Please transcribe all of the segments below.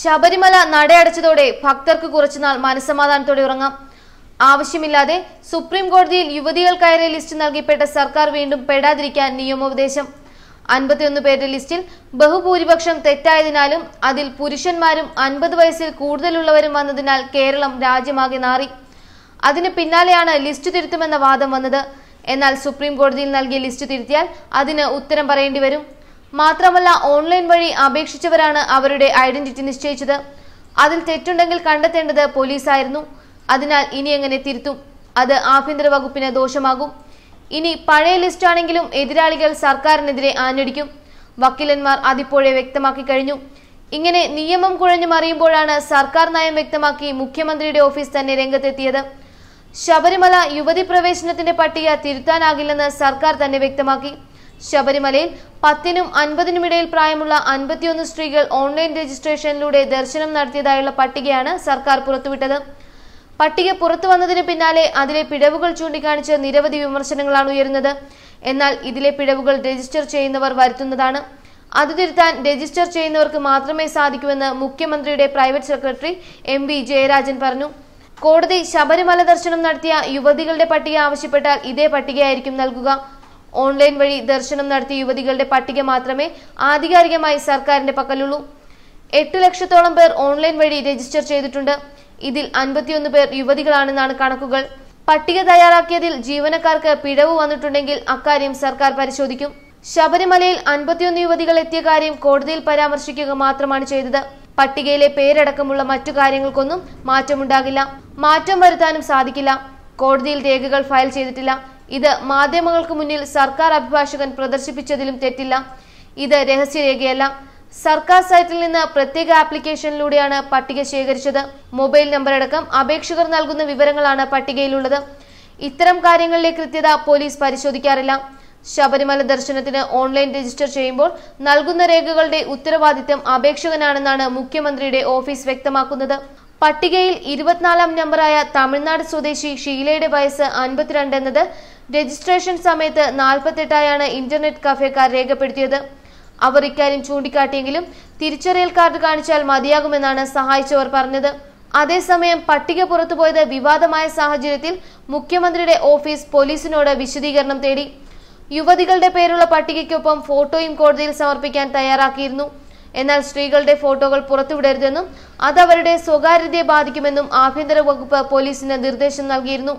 ശബരിമല നടയടച്ചതോടെ ഭക്തർക്ക് കുറച്ചുനാൾ മനസ്സമാധാനത്തോടെ ഉറങ്ങാം. ആവശ്യമില്ലാതെ സുപ്രീം കോടതിയിൽ യുവതികൾ കയറിയ ലിസ്റ്റ് നൽകിപ്പെട്ട സർക്കാർ വീണ്ടും പെടാതിരിക്കാൻ നിയമോപദേശം. അൻപത്തിയൊന്ന് പേരുടെ ലിസ്റ്റിൽ ബഹുഭൂരിപക്ഷം തെറ്റായതിനാലും അതിൽ പുരുഷന്മാരും അൻപത് വയസ്സിൽ കൂടുതലുള്ളവരും വന്നതിനാൽ കേരളം രാജ്യമാകെ നാറി. അതിന് പിന്നാലെയാണ് ലിസ്റ്റ് തിരുത്തുമെന്ന വാദം വന്നത്. എന്നാൽ സുപ്രീം കോടതിയിൽ നൽകിയ ലിസ്റ്റ് തിരുത്തിയാൽ അതിന് ഉത്തരം പറയേണ്ടി വരും. മാത്രമല്ല ഓൺലൈൻ വഴി അപേക്ഷിച്ചവരാണ് അവരുടെ ഐഡന്റിറ്റി നിശ്ചയിച്ചത്. അതിൽ തെറ്റുണ്ടെങ്കിൽ കണ്ടെത്തേണ്ടത് പോലീസായിരുന്നു. അതിനാൽ ഇനി എങ്ങനെ തിരുത്തും? അത് ആഭ്യന്തര വകുപ്പിന് ദോഷമാകും. ഇനി പഴയ ലിസ്റ്റ് ആണെങ്കിലും എതിരാളികൾ സർക്കാരിനെതിരെ ആഞ്ഞടിക്കും. വക്കീലന്മാർ അതിപ്പോഴേ വ്യക്തമാക്കി കഴിഞ്ഞു. ഇങ്ങനെ നിയമം കുഴഞ്ഞു മറിയുമ്പോഴാണ് സർക്കാർ നയം വ്യക്തമാക്കി മുഖ്യമന്ത്രിയുടെ ഓഫീസ് തന്നെ രംഗത്തെത്തിയത്. ശബരിമല യുവതി പ്രവേശനത്തിന്റെ പട്ടിക തിരുത്താനാകില്ലെന്ന് സർക്കാർ തന്നെ വ്യക്തമാക്കി. ശബരിമലയിൽ പത്തിനും അൻപതിനും ഇടയിൽ പ്രായമുള്ള അൻപത്തിയൊന്ന് സ്ത്രീകൾ ഓൺലൈൻ രജിസ്ട്രേഷനിലൂടെ ദർശനം നടത്തിയതായുള്ള പട്ടികയാണ് സർക്കാർ പുറത്തുവിട്ടത്. പട്ടിക പുറത്തു വന്നതിന് പിന്നാലെ അതിലെ പിഴവുകൾ ചൂണ്ടിക്കാണിച്ച് നിരവധി വിമർശനങ്ങളാണ് ഉയരുന്നത്. എന്നാൽ ഇതിലെ പിഴവുകൾ രജിസ്റ്റർ ചെയ്യുന്നവർ വരുത്തുന്നതാണ്. അത് തിരുത്താൻ രജിസ്റ്റർ ചെയ്യുന്നവർക്ക് മാത്രമേ സാധിക്കൂവെന്ന് മുഖ്യമന്ത്രിയുടെ private secretary M V Jayarajan പറഞ്ഞു. കോടതി ശബരിമല ദർശനം നടത്തിയ യുവതികളുടെ പട്ടിക ആവശ്യപ്പെട്ടാൽ ഇതേ പട്ടികയായിരിക്കും നൽകുക. ഓൺലൈൻ വഴി ദർശനം നടത്തിയ യുവതികളുടെ പട്ടിക മാത്രമേ ആധികാരികമായി സർക്കാരിന്റെ പക്കലുള്ളൂ. എട്ട് ലക്ഷത്തോളം പേർ ഓൺലൈൻ വഴി രജിസ്റ്റർ ചെയ്തിട്ടുണ്ട്. ഇതിൽ അൻപത്തിയൊന്ന് പേർ യുവതികളാണെന്നാണ് കണക്കുകൾ. പട്ടിക തയ്യാറാക്കിയതിൽ ജീവനക്കാർക്ക് പിഴവ് വന്നിട്ടുണ്ടെങ്കിൽ അക്കാര്യം സർക്കാർ പരിശോധിക്കും. ശബരിമലയിൽ അൻപത്തിയൊന്ന് യുവതികൾ എത്തിയ കാര്യം കോടതിയിൽ പരാമർശിക്കുക മാത്രമാണ് ചെയ്തത്. പട്ടികയിലെ പേരടക്കമുള്ള മറ്റു കാര്യങ്ങൾക്കൊന്നും മാറ്റമുണ്ടാകില്ല. മാറ്റം വരുത്താനും സാധിക്കില്ല. കോടതിയിൽ രേഖകൾ ഫയൽ ചെയ്തിട്ടില്ല. ഇത് മാധ്യമങ്ങൾക്ക് മുന്നിൽ സർക്കാർ അഭിഭാഷകൻ പ്രദർശിപ്പിച്ചതിലും തെറ്റില്ല. ഇത് രഹസ്യരേഖയല്ല. സർക്കാർ സൈറ്റിൽ നിന്ന് പ്രത്യേക ആപ്ലിക്കേഷനിലൂടെയാണ് പട്ടിക ശേഖരിച്ചത്. മൊബൈൽ നമ്പറടക്കം അപേക്ഷകർ നൽകുന്ന വിവരങ്ങളാണ് പട്ടികയിലുള്ളത്. ഇത്തരം കാര്യങ്ങളിലെ കൃത്യത പോലീസ് പരിശോധിക്കാറില്ല. ശബരിമല ദർശനത്തിന് ഓൺലൈൻ രജിസ്റ്റർ ചെയ്യുമ്പോൾ നൽകുന്ന രേഖകളുടെ ഉത്തരവാദിത്തം അപേക്ഷകനാണെന്നാണ് മുഖ്യമന്ത്രിയുടെ ഓഫീസ് വ്യക്തമാക്കുന്നത്. പട്ടികയിൽ ഇരുപത്തിനാലാം നമ്പറായ തമിഴ്നാട് സ്വദേശി ഷീലയുടെ വയസ്സ് അൻപത്തിരണ്ട് എന്നത് രജിസ്ട്രേഷൻ സമയത്ത് നാൽപ്പത്തെട്ടായാണ് ഇന്റർനെറ്റ് കഫേക്കാർ രേഖപ്പെടുത്തിയത്. അവർ ഇക്കാര്യം ചൂണ്ടിക്കാട്ടിയെങ്കിലും തിരിച്ചറിയൽ കാർഡ് കാണിച്ചാൽ മതിയാകുമെന്നാണ് സഹായിച്ചവർ പറഞ്ഞത്. അതേസമയം പട്ടിക പുറത്തുപോയത് വിവാദമായ സാഹചര്യത്തിൽ മുഖ്യമന്ത്രിയുടെ ഓഫീസ് പോലീസിനോട് വിശദീകരണം തേടി. യുവതികളുടെ പേരുള്ള പട്ടികയ്ക്കൊപ്പം ഫോട്ടോയും കോടതിയിൽ സമർപ്പിക്കാൻ തയ്യാറാക്കിയിരുന്നു. എന്നാൽ സ്ത്രീകളുടെ ഫോട്ടോകൾ പുറത്തുവിടരുതെന്നും അത് അവരുടെ സ്വകാര്യതയെ ബാധിക്കുമെന്നും ആഭ്യന്തര വകുപ്പ് പോലീസിന് നിർദ്ദേശം നൽകിയിരുന്നു.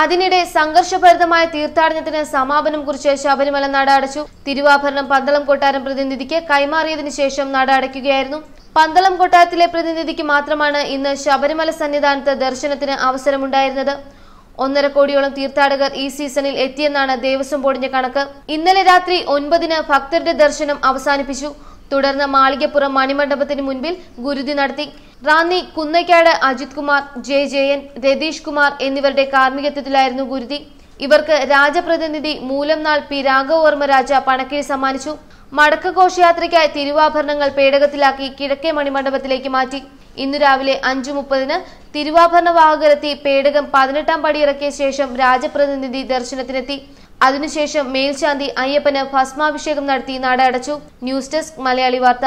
അതിനിടെ സംഘർഷഭരിതമായ തീർത്ഥാടനത്തിന് സമാപനം കുറിച്ച് ശബരിമല നട അടച്ചു. തിരുവാഭരണം പന്തളം കൊട്ടാരം പ്രതിനിധിക്ക് കൈമാറിയതിനു ശേഷം നട അടയ്ക്കുകയായിരുന്നു. പന്തളം കൊട്ടാരത്തിലെ പ്രതിനിധിക്ക് മാത്രമാണ് ഇന്ന് ശബരിമല സന്നിധാനത്ത് ദർശനത്തിന് അവസരമുണ്ടായിരുന്നത്. ഒന്നര കോടിയോളം തീർത്ഥാടകർ ഈ സീസണിൽ എത്തിയെന്നാണ് ദേവസ്വം ബോർഡിന്റെ കണക്ക്. ഇന്നലെ രാത്രി ഒൻപതിന് ഭക്തരുടെ ദർശനം അവസാനിപ്പിച്ചു. തുടർന്ന് മാളികപ്പുറം മണിമണ്ഡപത്തിന് മുൻപിൽ ഗുരുതി നടത്തി. റാന്നി കുന്നയ്ക്കാട് അജിത് കുമാർ ജെ ജയൻ രതീഷ് കുമാർ എന്നിവരുടെ കാർമ്മികത്വത്തിലായിരുന്നു ഗുരുതി. ഇവർക്ക് രാജപ്രതിനിധി മൂലംനാൾ പി രാഘവർമ്മ രാജ പണക്കിഴി സമ്മാനിച്ചു. മടക്ക ഘോഷയാത്രയ്ക്കായി തിരുവാഭരണങ്ങൾ പേടകത്തിലാക്കി കിഴക്കേ മണിമണ്ഡപത്തിലേക്ക് മാറ്റി. ഇന്നു രാവിലെ അഞ്ചു മുപ്പതിന് തിരുവാഭരണ വാഹകരെത്തി പേടകം പതിനെട്ടാം പടി ഇറക്കിയ ശേഷം രാജപ്രതിനിധി ദർശനത്തിനെത്തി. അതിനുശേഷം മേൽശാന്തി അയ്യപ്പന് ഭസ്മാഭിഷേകം നടത്തി നട അടച്ചു ന്യൂസ് ഡെസ്ക് മലയാളി വാർത്ത.